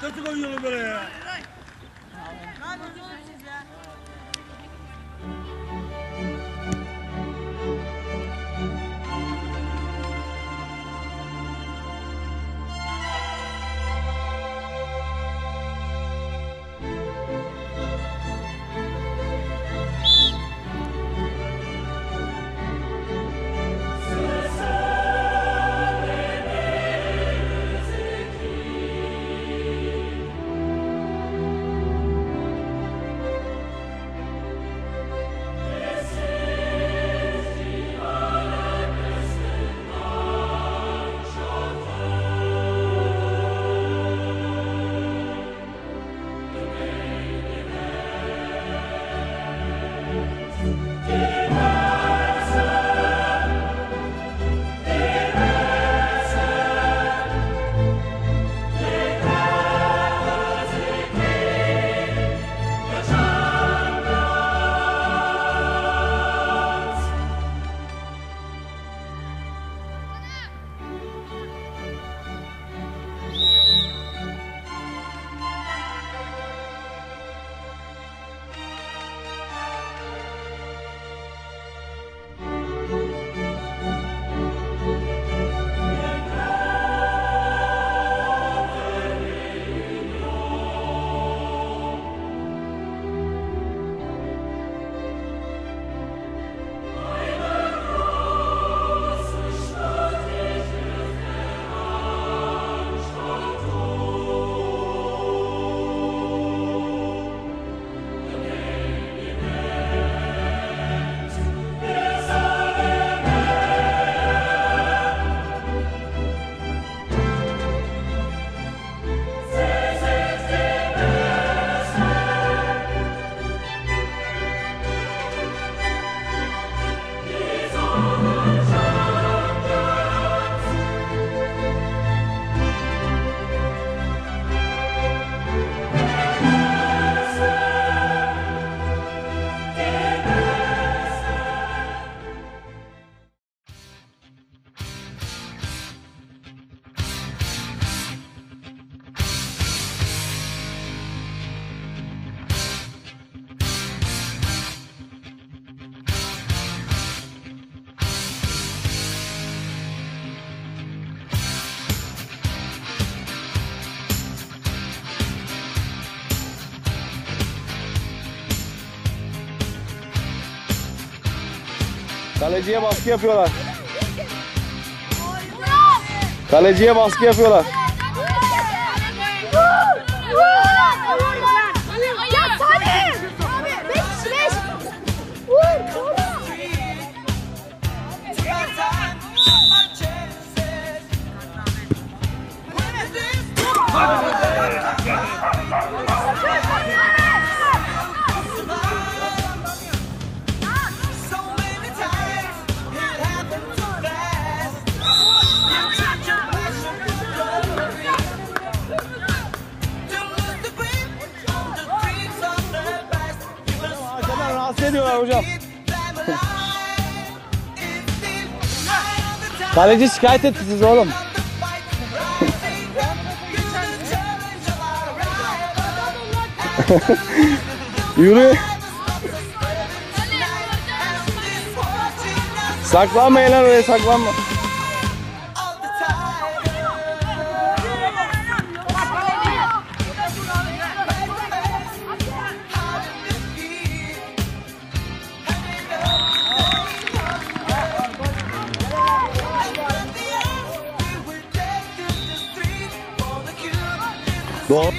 他这个用了不来。Kaleciye baskı yapıyorlar. Kaleciye baskı yapıyorlar. Rahatsız ediyorlar hocam. Kaleci şikayet etti sizi oğlum. Yürü. Saklanma lan oraya saklanma. Well,